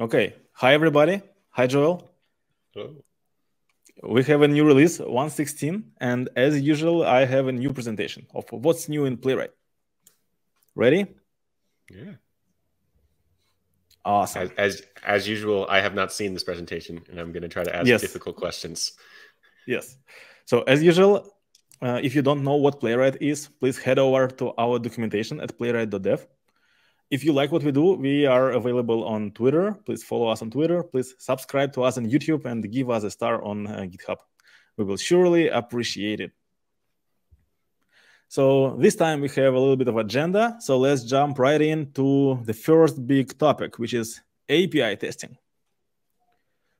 Okay. Hi, everybody. Hi, Joel. Hello. We have a new release, 116, and as usual, I have a new presentation of what's new in Playwright. Ready? Yeah. Awesome. As, as as usual, I have not seen this presentation, and I'm going to try to ask Yes. difficult questions. Yes. So as usual, uh, if you don't know what Playwright is, please head over to our documentation at playwright.dev. If you like what we do, we are available on Twitter. Please follow us on Twitter. Please subscribe to us on YouTube and give us a star on uh, GitHub. We will surely appreciate it. So this time we have a little bit of agenda. So let's jump right into the first big topic, which is API testing.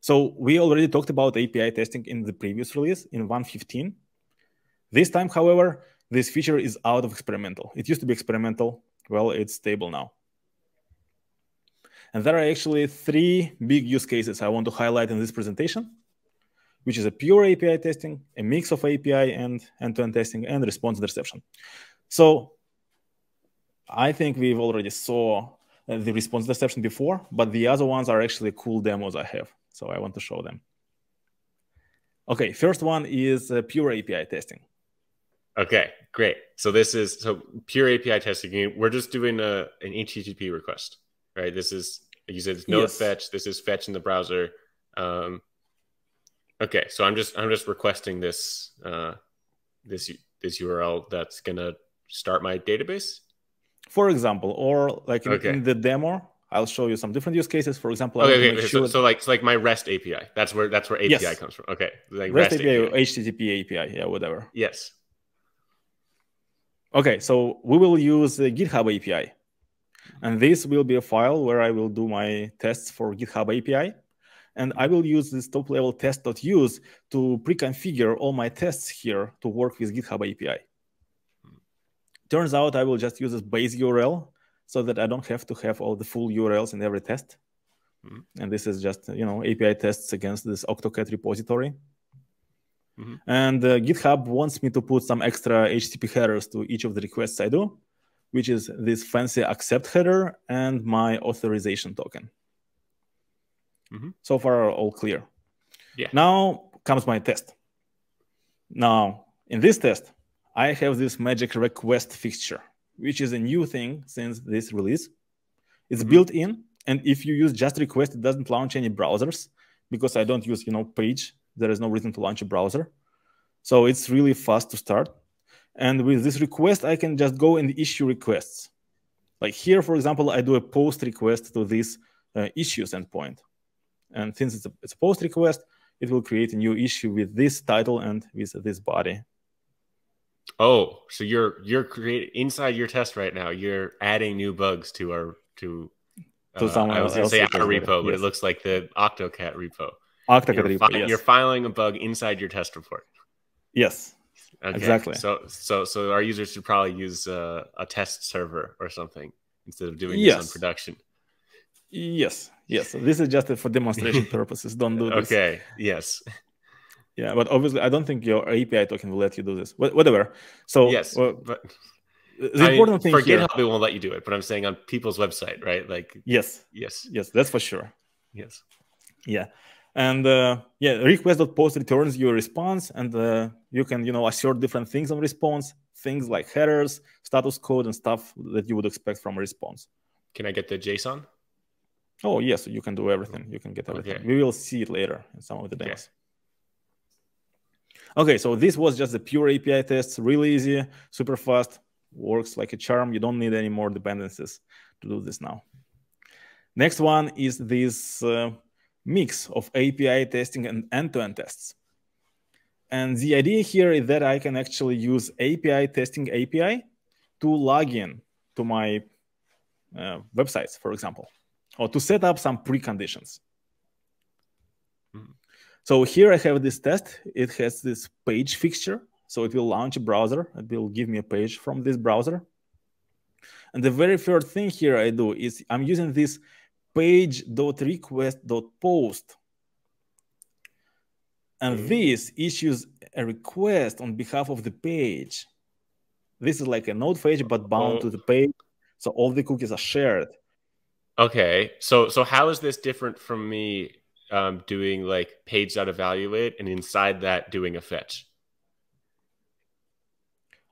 So we already talked about API testing in the previous release in 1.15. This time, however, this feature is out of experimental. It used to be experimental. Well, it's stable now. And there are actually three big use cases I want to highlight in this presentation, which is a pure API testing, a mix of API and end-to-end testing, and response interception. So I think we've already saw uh, the response interception before, but the other ones are actually cool demos I have. So I want to show them. Okay, first one is uh, pure API testing. Okay, great. So this is so pure API testing. We're just doing a an HTTP request, right? This is you said it's node Yes. fetch. This is fetch in the browser. Um, okay, so I'm just I'm just requesting this uh, this this URL that's gonna start my database. For example, or like in, Okay. in the demo, I'll show you some different use cases. For example, Okay, okay. make So, sure so like so like my REST API. That's where that's where API Yes. comes from. Okay, like REST API or HTTP API, yeah, whatever. Yes. Okay, so we will use the GitHub API. And this will be a file where I will do my tests for GitHub API. And I will use this top level test.use to pre-configure all my tests here to work with GitHub API. Turns out I will just use this base URL so that I don't have to have all the full URLs in every test. Mhm. And this is just, you know, API tests against this Octocat repository. Mhm. And uh, GitHub wants me to put some extra HTTP headers to each of the requests I do, which is this fancy accept header and my authorization token. Mhm. So far, all clear. Yeah. Now comes my test. Now, in this test, I have this magic request fixture, which is a new thing since this release. It's Mhm. built in, and if you use just request, it doesn't launch any browsers because I don't use, you know, page. There is no reason to launch a browser. So it's really fast to start. And with this request, I can just go and issue requests. Like here, for example, I do a post request to this uh, issues endpoint. And since it's a, it's a post request, it will create a new issue with this title and with this body. Oh, so you're you're creating inside your test right now. You're adding new bugs to our to. To uh, someone I was going to say our repo, but yes. it looks like the Octocat repo. Octocat You're, repo, fi- yes. you're filing a bug inside your test report. yes. Okay. Exactly. So so so our users should probably use uh, a test server or something instead of doing this on production. Yes. Yes. This is just for demonstration purposes. Don't do this. Okay. Yes. Yeah, but obviously, I don't think your API token will let you do this. Whatever. So yes. well, but the I mean, important thing for here. GitHub, it won't let you do it. But I'm saying on people's website, right? Like Yes. yes, Yes, that's for sure. yes. Yeah. And uh, yeah, request.post returns your response, and uh, you can you know assert different things on response, things like headers, status code, and stuff that you would expect from a response. Can I get the JSON? Oh yes, you can do everything. You can get everything. Okay. We will see it later in some of the Okay. demos. Okay, so this was just the pure API tests, really easy, super fast, works like a charm. You don't need any more dependencies to do this now. Next one is this uh, mix of API testing and end-to-end tests. And the idea here is that I can actually use API testing API to log in to my uh, websites, for example, or to set up some preconditions. Mhm. So here I have this test. It has this page fixture. So it will launch a browser. It will give me a page from this browser. And the very first thing here I do is I'm using this page.request.post. And Mhm. this issues a request on behalf of the page. This is like a node page, but bound Oh. to the page. So all the cookies are shared. Okay, so so how is this different from me um, doing like page.evaluate and inside that doing a fetch?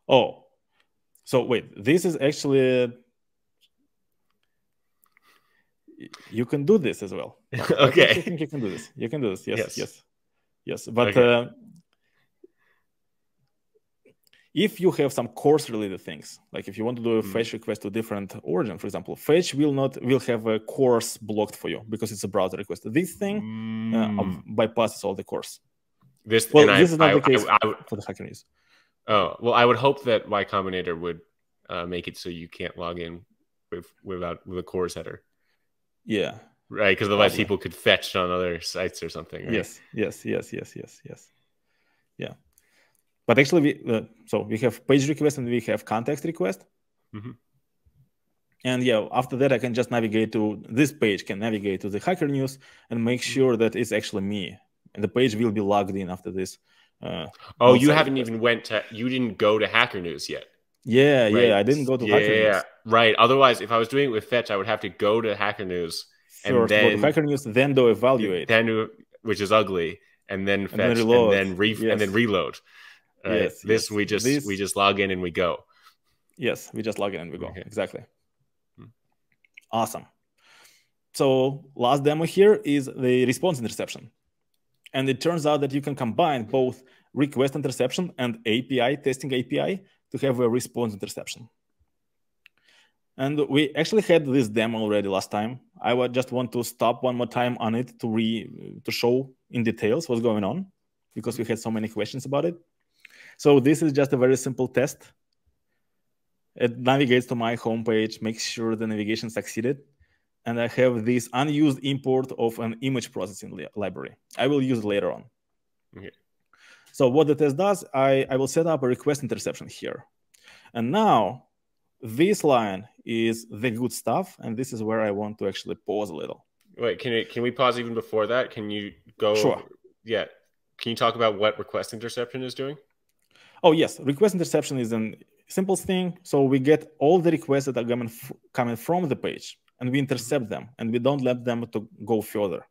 Oh, so wait, this is actually you can do this as well. okay, I think you can do this. You can do this. Yes, Yes. yes, yes. But Okay. uh, if you have some CORS related things, like if you want to do a Mm. fetch request to different origin, for example, fetch will not will have a CORS blocked for you because it's a browser request. This thing uh, Mm. of- bypasses all the CORS this well, this I, is not I, the case. I, would- for the hacker news. oh well, I would hope that Y Combinator would uh, make it so you can't log in with without with a CORS header, Yeah. right? Because otherwise Probably. people could fetch on other sites or something. Right? Yes. Yes. Yes. Yes. Yes. Yes. Yeah. But actually, we uh, so we have page request and we have context request. Mhm. And yeah, after that, I can just navigate to this page, can navigate to the Hacker News and make Mm-hmm. sure that it's actually me. And the page will be logged in after this. Uh, Oh, you haven't request. even went to you didn't go to Hacker News yet. Yeah, right? yeah, I didn't go to yeah, Hacker yeah, News. right. Otherwise, if I was doing it with Fetch, I would have to go to Hacker News, And First, then- Hacker News, then do evaluate. then which is ugly, and then then fetch, and reload. then re Yes. and then reload. Yes, this yes. we just This- we just log in and we go. Yes, we just log in and we go. Okay. Exactly. Hmm. Awesome. So last demo here is the response interception. And it turns out that you can combine both request interception and API, testing API, to have a response interception. And we actually had this demo already last time. I would just want to stop one more time on it to re to show in details what's going on because we had so many questions about it. So this is just a very simple test it navigates to my homepage, makes sure the navigation succeeded, and I have this unused import of an image processing li- library. I will use it later on. Okay. So what the test does, I, I will set up a request interception here. And now this line is the good stuff, and this is where I want to actually pause a little. Wait, can it can we pause even before that? Can you go? Sure. Yeah. Can you talk about what request interception is doing? Oh yes, request interception is an simple thing. So we get all the requests that are coming, coming from the page, and we intercept mm-hmm. them, and we don't let them to go further.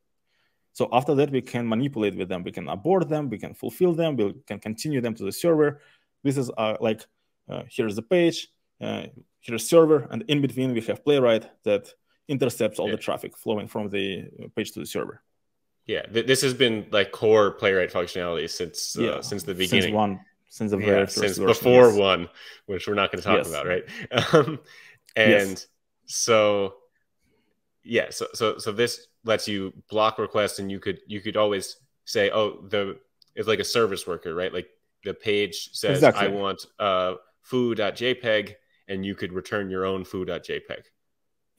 So after that, we can manipulate with them. We can abort them. We can fulfill them. We can continue them to the server. This is uh, like uh, here's the page, uh, here's server, and in between we have Playwright that intercepts all Yeah. the traffic flowing from the page to the server. Yeah, th- this has been like core playwright functionality since uh, Yeah, since the Since beginning. one, since the yeah, very first since version, before yes. one, which we're not going to talk Yes. about, right? Um, and Yes. so, yeah, so so so this lets you block requests, and you could you could always say, oh, the it's like a service worker, right? Like the page says, Exactly. I want uh, foo.jpg, and you could return your own foo.jpg.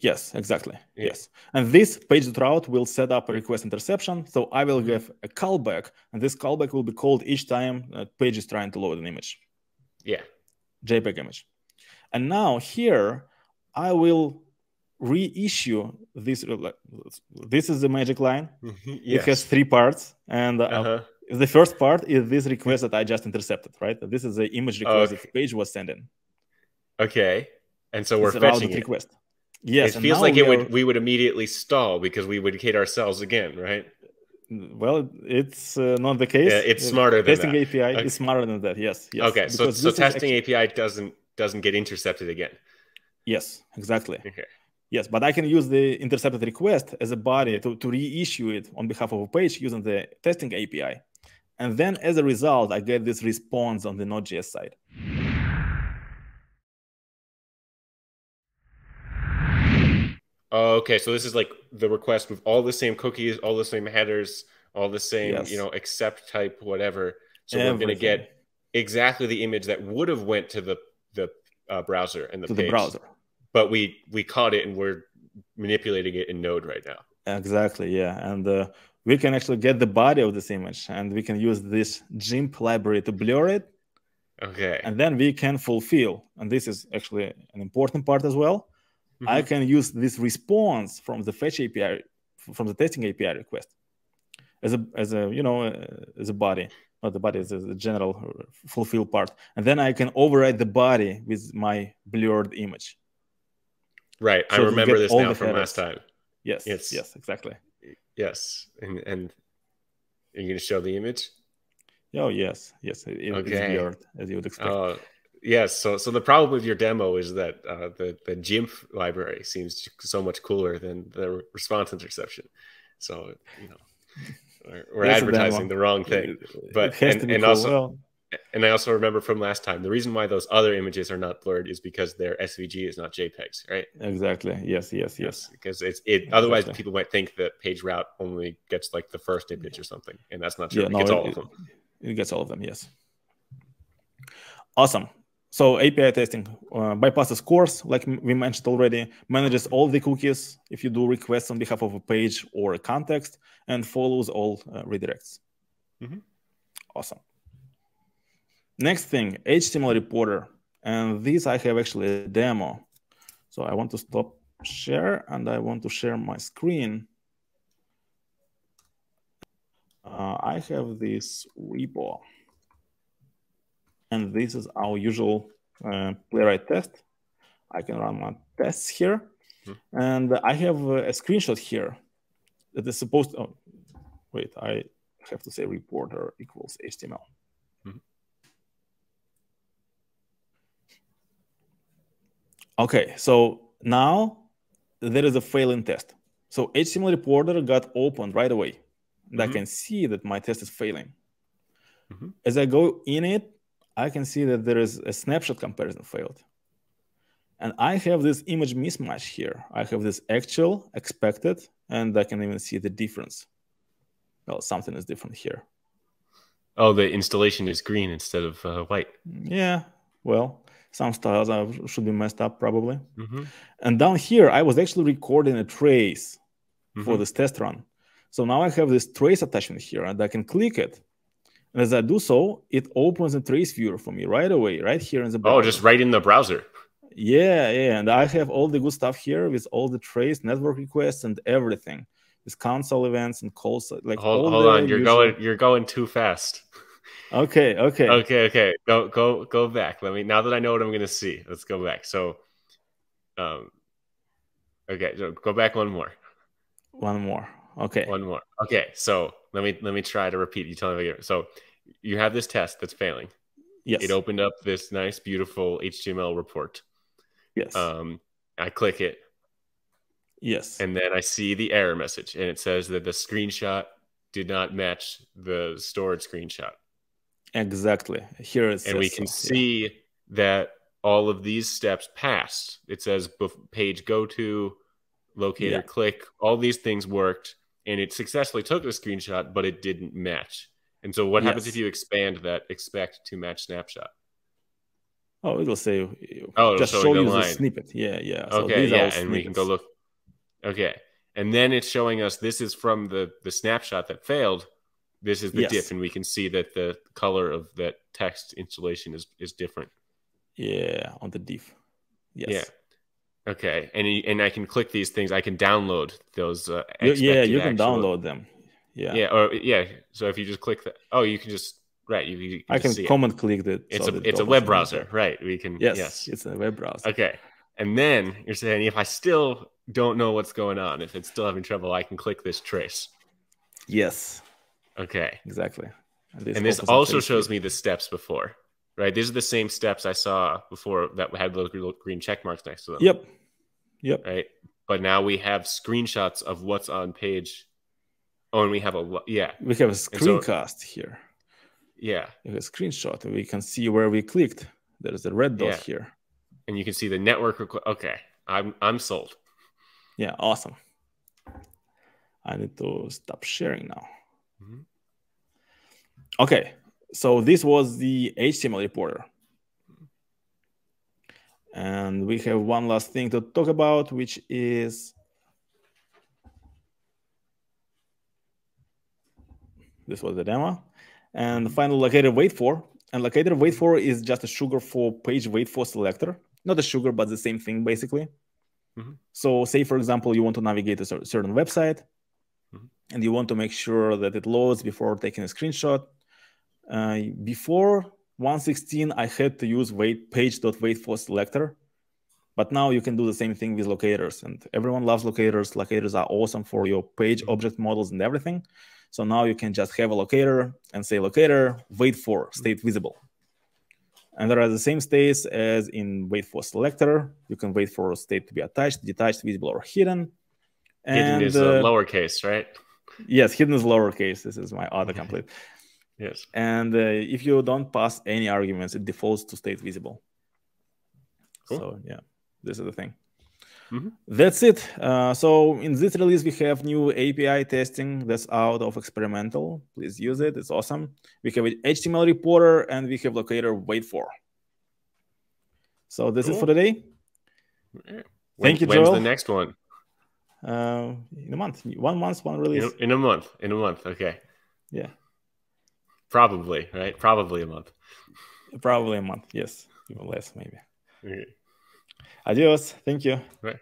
Yes, exactly. Yeah. Yes. And this page route will set up a request interception. So I will Mhm. give a callback, and this callback will be called each time a page is trying to load an image, Yeah. JPEG image. And now here, I will reissue this. This is the magic line. It has three parts. And uh, Uh-huh. the first part is this request that I just intercepted, right? This is the image request that Okay. the page was sending. Okay. And so we're It's fetching it. request. Yes. it feels like we it are- would we would immediately stall because we would hit ourselves again, right? Well, it's uh, not the case. Yeah, it's Uh, smarter than testing that. API Okay. is smarter than that. Yes. yes. okay, so Because so testing actu- API doesn't doesn't get intercepted again. yes, exactly. Okay. Yes, but I can use the intercepted request as a body to, to reissue it on behalf of a page using the testing API. And then as a result, I get this response on the Node.js side. Oh, okay, so this is like the request with all the same cookies, all the same headers, all the same, Yes. you know, accept type, whatever. So we're going to get exactly the image that would have went to the the uh, browser and the to page, the browser. But we we caught it and we're manipulating it in Node right now. Exactly, yeah. And uh, we can actually get the body of this image and we can use this Jimp library to blur it. Okay. And then we can fulfill. And this is actually an important part as well. I Mhm. can use this response from the fetch API, from the testing API request, as a as a you know uh, as a body, not the body, as a general uh, fulfill part, and then I can override the body with my blurred image. Right. So I remember this now from last time. Yes. Yes. Yes. Exactly. Yes. And and are you gonna show the image? Oh yes. Yes. It, Okay. weird as you would expect. Uh, yes. So so the problem with your demo is that uh, the the Jimp library seems so much cooler than the response interception. So you know we're, advertising the wrong thing. But- and- to and cool. also- Well, And I also remember from last time the reason why those other images are not blurred is because their SVG is not JPEGs, right? exactly. Yes. Yes. Yes. Because it's it. Otherwise, people might think that page route only gets like the first image or something, and that's not true. Yeah. it No. gets it, all of them. it gets all of them. Yes. Awesome. So API testing uh, bypasses CORS, like we mentioned already, manages all the cookies if you do requests on behalf of a page or a context, and follows all uh, redirects. Mhm. Awesome. Next thing, HTML reporter, and this I have actually a demo. So I want to stop share, and I want to share my screen. Uh, I have this repo and this is our usual uh, playwright test. I can run my tests here, Hmm. and I have a screenshot here that is supposed. To, oh, wait, I have to say reporter equals HTML. Okay, so now there is a failing test. So HTML reporter got opened right away, and I Mhm. can see that my test is failing. Mhm. As I go in it, I can see that there is a snapshot comparison failed. And I have this image mismatch here. I have this actual, expected, and I can even see the difference. Well, something is different here. Oh, the installation is green instead of uh, white. Yeah, well, some styles are, should be messed up probably. Mm-hmm. And down here, I was actually recording a trace for Mhm. this test run. So now I have this trace attachment here, and I can click it. And as I do so, it opens a trace viewer for me right away, right here in the browser. Oh, just right in the browser. Yeah, yeah, and I have all the good stuff here with all the trace, network requests, and everything. With console events and calls, like Hold, hold on, you're usual- going you're going too fast. Okay, okay, Okay, okay. Go go go back. Let me now that I know what I'm gonna see. Let's go back. So um okay, so go back one more. one more. Okay, One more. Okay, so let me let me try to repeat. You tell me you're so you have this test that's failing. yes, It opened up this nice, beautiful HTML report. yes, Um I click it yes, and then I see the error message and it says that the screenshot did not match the stored screenshot. Exactly. Here it and we can so, yeah. see that all of these steps passed. It says page go to, locator Yeah. click, all these things worked, and it successfully took the screenshot, but it didn't match. And so, what happens if you expand that expect to match snapshot? Oh, it'll say. Oh, it'll just show show you the snippet. Yeah, yeah. So okay, these yeah, and we can go look. Okay, and then it's showing us this is from the the snapshot that failed. This is the Yes. diff, and we can see that the color of that text installation is is different. Yeah, on the diff. Yes. Yeah. Okay, and and I can click these things. I can download those. Uh, yeah, you can actual- download them. Yeah. Yeah, or yeah. So if you just click that, oh, you can just right. You, you I can see it. comment click that. It's so a it's a web browser, right? We can Yes, yes. it's a web browser. Okay, and then you're saying if I still don't know what's going on, if it's still having trouble, I can click this trace. Yes, Okay, exactly. and this also shows me the steps before, right? These are the same steps I saw before that had little green check marks next to them. Yep. Yep. right? But now we have screenshots of what's on page. Oh, and we have a yeah, We have a so- screencast here. yeah, We have a screenshot. And we can see where we clicked. There's a red dot Yeah. here. and you can see the network. Requ- okay, I'm I'm sold. Yeah, awesome. I need to stop sharing now. Mhm. Okay, so this was the HTML reporter. And we have one last thing to talk about, which is this was the demo. And finally, locator wait for. And locator wait for is just a sugar for page wait for selector. Not a sugar, but the same thing basically. Mhm. So, say for example, you want to navigate a certain website. And you want to make sure that it loads before taking a screenshot. Uh, before 116, I had to use wait page.wait for selector But now you can do the same thing with locators, and everyone loves locators. Locators are awesome for your page object models and everything. So now you can just have a locator and say locator, wait for state visible. And there are the same states as in wait for selector. You can wait for a state to be attached, detached, visible, or hidden. And, hidden is uh, lowercase, right? Yes, hidden is lowercase. This is my autocomplete. yes. And uh, if you don't pass any arguments, it defaults to state visible. Cool. So yeah, this is the thing. Mm-hmm. That's it. Uh, so in this release, we have new API testing that's out of experimental. Please use it. It's awesome. We have an HTML reporter and we have locator wait for. So this cool. is for today. When, Thank you, Joel. When's the next one? Uh, in a month. One month, one release. In, in a month. In a month. Okay. Yeah. Probably, right? Probably a month. Probably a month. Yes. Even less, maybe. Okay. Adios. Thank you. Right.